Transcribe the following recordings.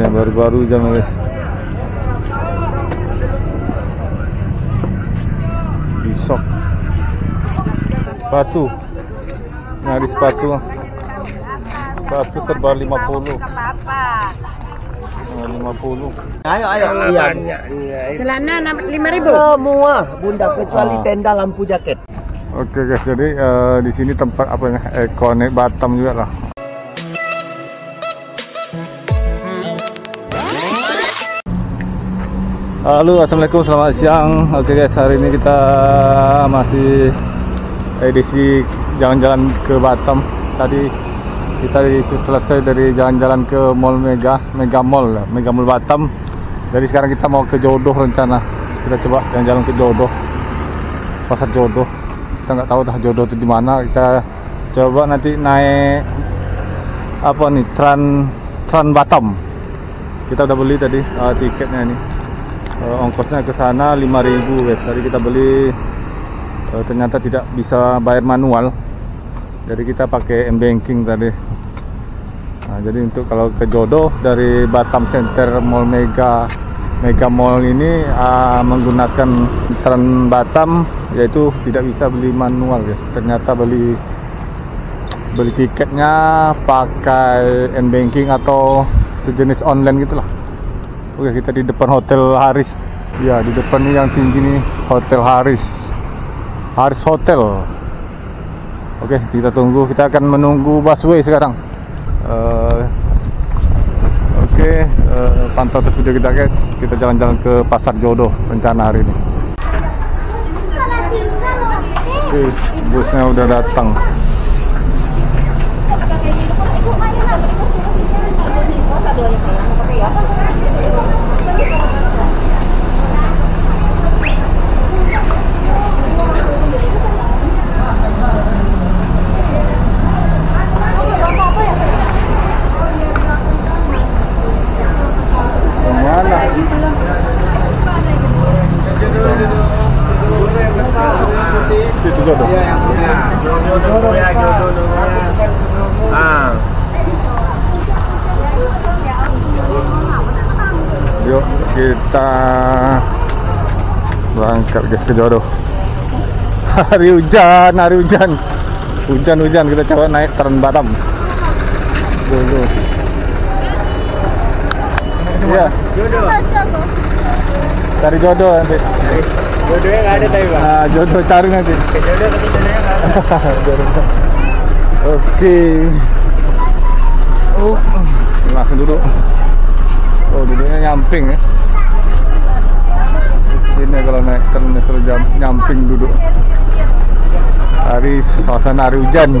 ini baru-baru jam guys shop sepatu nyari sepatu sepatu serba 50 Nah, 50 Ayo, ayo. Iya. Celana lima ribu. Semua, Bunda, kecuali Oh. tenda lampu jaket. Oke guys, jadi eh, di sini tempat apa ya? Ekonek Batam juga lah. Halo, assalamualaikum, selamat siang. Oke guys, hari ini kita masih edisi jalan-jalan ke Batam. Tadi kita selesai dari jalan-jalan ke Mall Mega, Mega Mall, Mega Mall Batam. Jadi sekarang kita mau ke Jodoh rencana. Kita coba jalan-jalan ke Jodoh, pasar Jodoh kita nggak tahu dah jodoh itu di mana kita coba nanti naik apa nih tran tran Batam kita udah beli tadi uh, tiketnya ini Uh, ongkosnya ke sana 5000 guys. Tadi kita beli uh, ternyata tidak bisa bayar manual. Jadi kita pakai m banking tadi. Nah, jadi untuk kalau ke jodoh dari Batam Center Mall Mega Mega Mall ini uh, menggunakan tren Batam yaitu tidak bisa beli manual guys. Ternyata beli beli tiketnya pakai n banking atau sejenis online gitulah oke kita di depan hotel Haris. Ya di depan ini yang tinggi nih hotel Haris. Haris Hotel. Oke kita tunggu. Kita akan menunggu busway sekarang. Eh, oke eh, pantau terus video kita guys. Kita jalan-jalan ke pasar jodoh rencana hari ini. Oke, busnya udah datang. Ke mana? Itu jodoh. Ah. Yuk kita berangkat guys ke jodoh. Hari hujan, hari hujan. Hujan-hujan kita coba naik tren Batam. Dulu. Iya, Jodoh. cari jodoh nanti. Jodohnya nggak ada tapi bang. Nah, jodoh cari nanti. Jodoh tapi jodohnya nggak ada. Oke. Oh, langsung duduk. Oh, duduknya nyamping ya. Ini kalau naik tren itu jam nyamping duduk. Hari suasana hari hujan.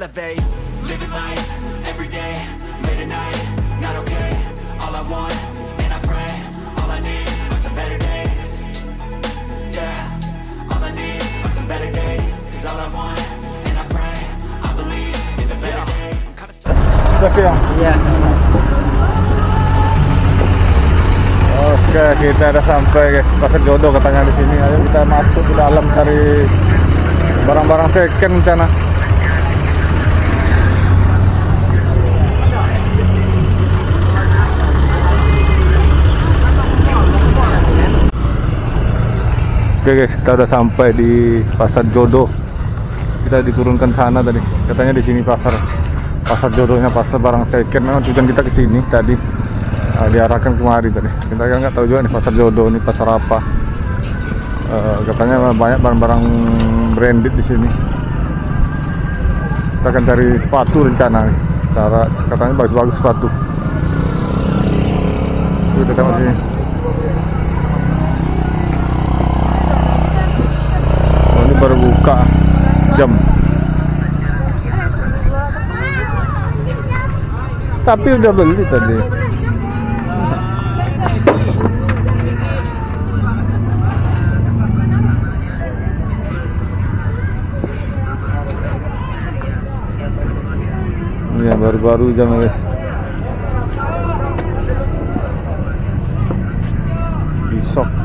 elevate. Living life every day, late at night, not okay. All I want, and I pray, all I need are some better days. Yeah, all I need are some better days. Cause all I want, and I pray, I believe in the better days. I'm kinda stuck. Udah siang. Iya. Oke, kita udah sampai guys. Pasar jodoh katanya di sini. Ayo kita masuk ke dalam cari barang-barang second sana. Oke guys, kita udah sampai di pasar jodoh. Kita diturunkan sana tadi. Katanya di sini pasar pasar jodohnya pasar barang second. Memang tujuan kita ke sini tadi uh, diarahkan kemari tadi. Kita kan nggak tahu juga nih pasar jodoh ini pasar apa. Eh, katanya banyak barang-barang branded di sini. Kita akan cari sepatu rencana. Cara katanya bagus-bagus sepatu. Itu kita masih Oh, ini baru buka jam. Tapi udah beli tadi. Iya baru-baru jam guys. Besok.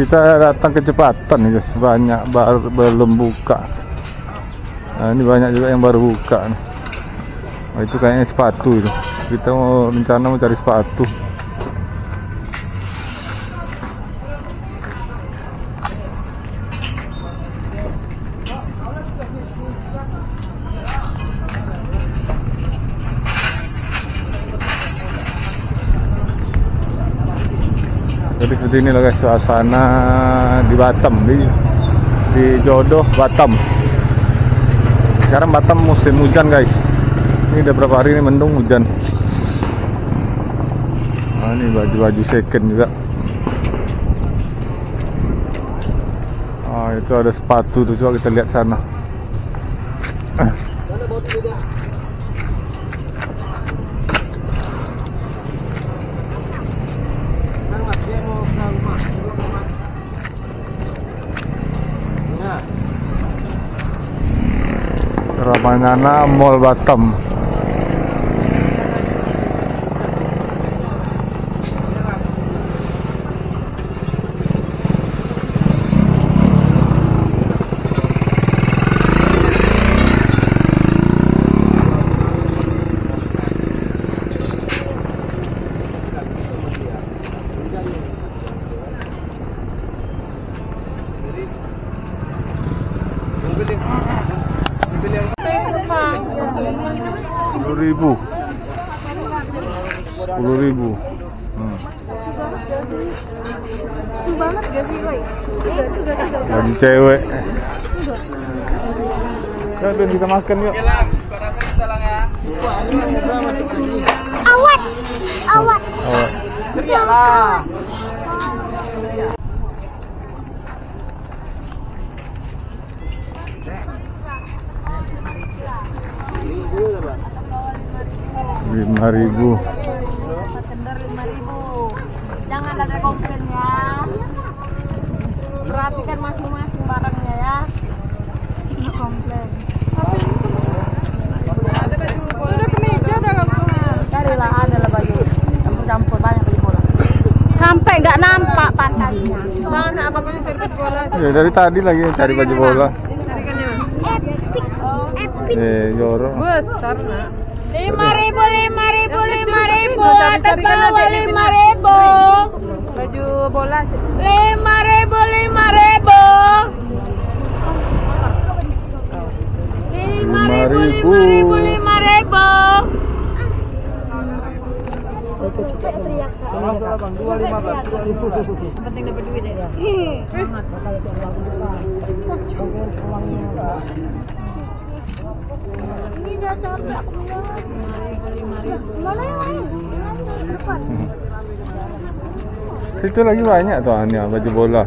Kita datang kecepatan guys, banyak baru belum buka. Nah, ini banyak juga yang baru buka. Nah, itu kayaknya sepatu itu. Kita mau rencana mau cari sepatu. Jadi seperti inilah guys suasana di Batam di di Jodoh Batam. Sekarang Batam musim hujan guys. Ini udah berapa hari ini mendung hujan. Nah, ini baju-baju second juga. Ah, itu ada sepatu tuh coba kita lihat sana. Ramayana Mall Batam. Sepuluh ribu. Sepuluh ribu. Hmm. Baju cewek. Ya, Ben, kita makan yuk. Awat. Awat. Oh, lima ribu. Tender 5000. Jangan ada komplain ya. Perhatikan masing-masing barangnya ya. Tidak komplain. Ada baju bola. Ada kemeja ada Carilah ada lah baju. Campur-campur banyak baju bola. Sampai nggak nampak pantainya. Mana apa kau cari bola? Ya dari tadi lagi cari baju bola. Epic. Epic. Eh, jorok. Besar nak. Lima ribu, lima ribu, lima ribu, atas bawah lima ribu. Baju bola. Lima ribu, lima ribu. Lima ribu, lima ribu, lima ribu. Penting dapat duit ya. Ini dia capek aku Mana yang lain? Depan. Situ lagi banyak tuh Ania baju bola.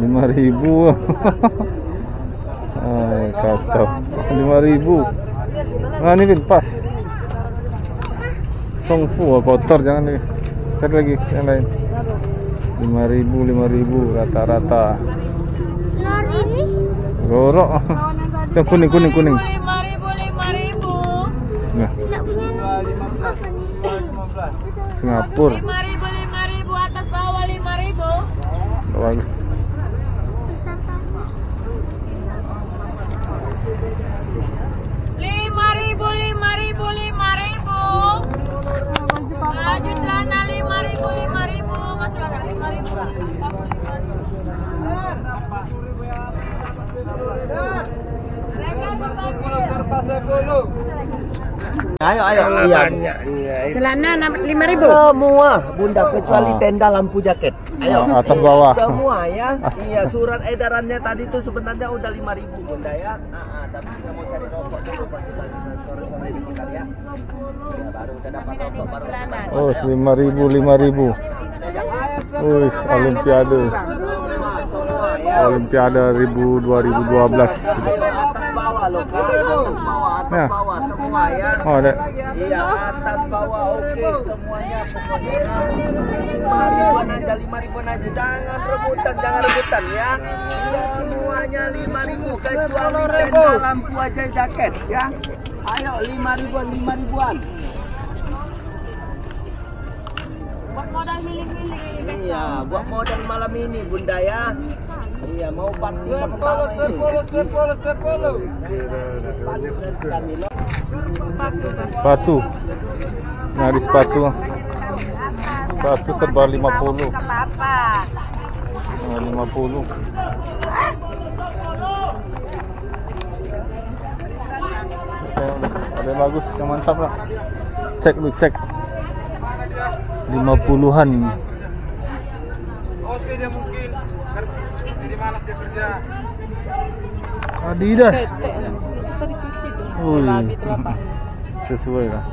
Lima ribu. Ay, kacau. Lima ribu. Nah ini Bin, pas. Songfu kotor jangan nih. Cari lagi yang lain. Lima ribu, lima ribu rata-rata. Lor ini Gorok. Yang kuning kuning kuning. Lima ribu, lima ribu. Nah, Singapura. Lima ribu, lima ribu. Atas bawah lima ribu. Bagus. Lima ribu, lima ribu, lima ribu. Laju celana lima ribu, lima ribu. Mas silakan lima ribu. Ayo, ayo. Iya. Celana lima ribu. Semua bunda kecuali Ah. tenda lampu jaket. Ayo. Ah, atas bawah. Semua ya. Iya, surat edarannya tadi tuh sebenarnya udah 5000 bunda ya. Ah, ah, tapi kita mau cari rokok dulu pagi pagi sore-sore di ya. Ya, baru kita dapat rokok baru. Oh, lima ribu lima ribu. Wih, Olimpiade. Olimpiade ribu 2012. Ayo Ya. ya. Oh, ada. Iya atas bawah oke semuanya pokoknya lima ribuan aja lima ribuan aja jangan rebutan jangan rebutan ya iya semuanya lima ribu kecuali tenda lampu aja jaket ya ayo lima ribuan lima ribuan Buat modal milik-milik ini. iya buat modal malam ini bunda ya iya mau party pertama ini Sepatu. Nyari sepatu. Sepatu serba 50. Apa? Nah, 50. Oke, ada yang bagus, yang mantap lah. Cek lu, cek. 50-an. Adidas. Wih, sesuai lah.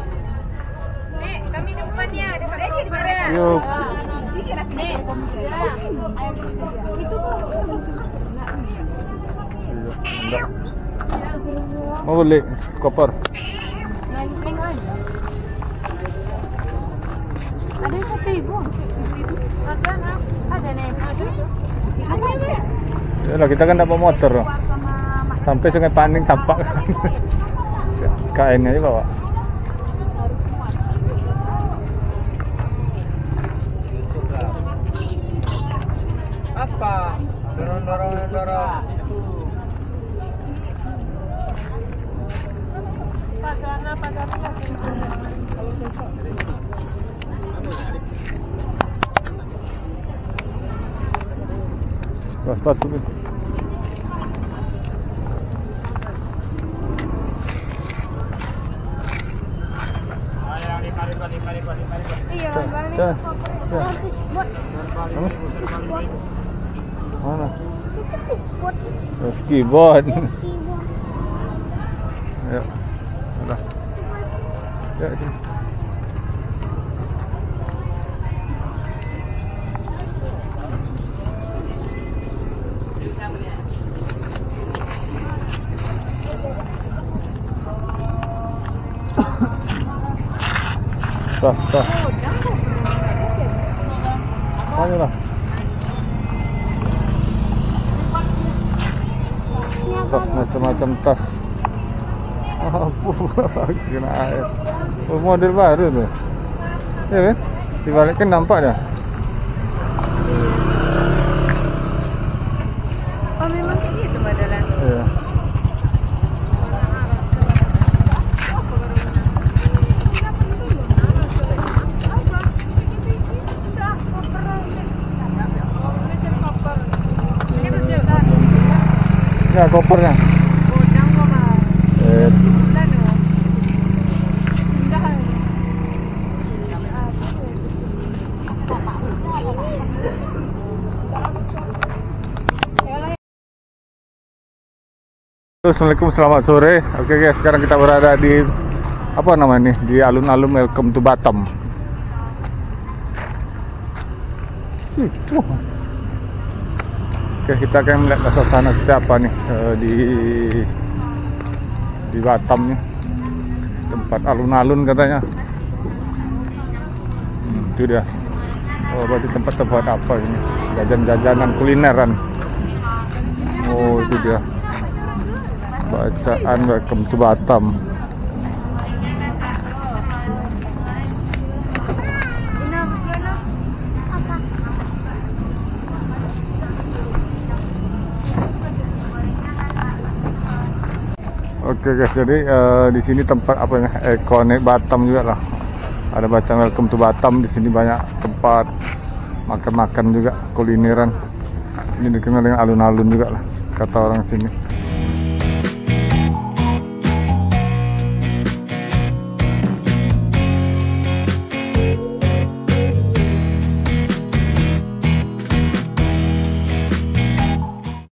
Nek, kami depannya. Depan aja di mana? Yuk. Nek. Itu Mau beli koper. Ada yang satu ibu. Ada nak? Ada nih. Ada. Ya lah, kita kan dapat motor loh. Sampai Sungai Paning campak. Kain aja bawa. apa dorong dorong dorong Pak, celana pada apa? Bawa sepatu Dah. Mana? Oh, Skiboard. Ya. Dah. Ya, sini. Sah, sah. Mana lah? Tas macam-macam tas. Apa? Kena air. Oh, model baru tu. Ya kan? Di balik kan nampak dah. Oh, memang kayak gitu modelan. Ya. Ini betul. Ya, kopernya. Kok mah. Eh, tu. Indah. Assalamualaikum, selamat sore. Oke guys, sekarang kita berada di apa namanya nih? Di alun-alun Welcome to Batam. Situ. Oke, kita akan melihat suasana kita apa nih eh, di di Batam nih. Tempat alun-alun katanya. Hmm, itu dia. Oh, berarti tempat-tempat apa ini? Jajan-jajanan kulineran. Oh, itu dia. bacaan welcome to Batam Oke guys, jadi eh, di sini tempat apa ya? Ikonik Batam juga lah. Ada bacaan welcome to Batam di sini banyak tempat makan-makan juga kulineran. Ini dikenal dengan alun-alun juga lah kata orang sini.